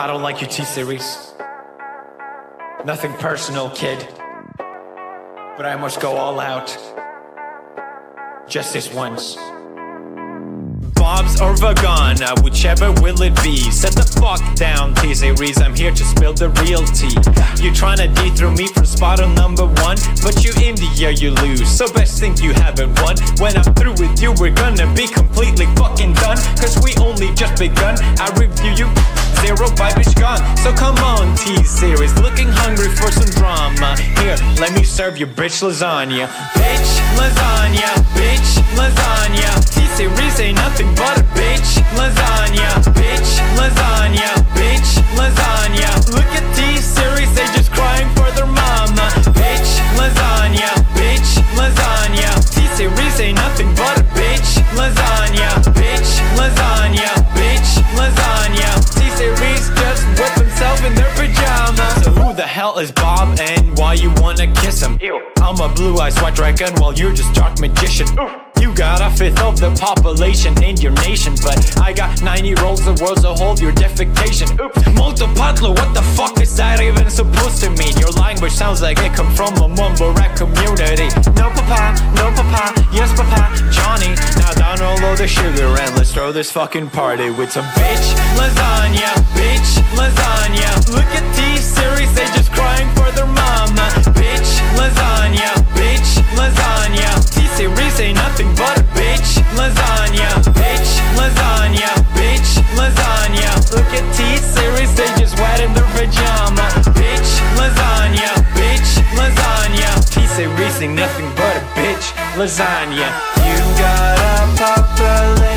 I don't like your T-Series. Nothing personal, kid. But I must go all out. Just this once. Bob's or vagene, uh, whichever will it be Set the fuck down, T-Series, I'm here to spill the real tea You tryna dethrone me from spot on number one But you India you lose, so best think you haven't won When I'm through with you, we're gonna be completely fucking done Cause we only just begun, I review you Vibe is gone, so come on T-Series Looking hungry for some drama. Here, let me serve you bitch lasagna. Bitch lasagna, bitch lasagna. T-Series hell is Bob and why you wanna kiss him? I'm a blue-eyed white dragon while you're just dark magician. You got a fifth of the population in your nation But I got 90 rolls of worlds to hold your defecation. Oops, Multipatlo, what the fuck is that even supposed to mean? Your language sounds like it come from a mumble rap community. No papa, no papa, yes papa, Johnny. Now down all of the sugar and let's throw this fucking party with some bitch lasagna, bitch lasagna lasagna. You got a popular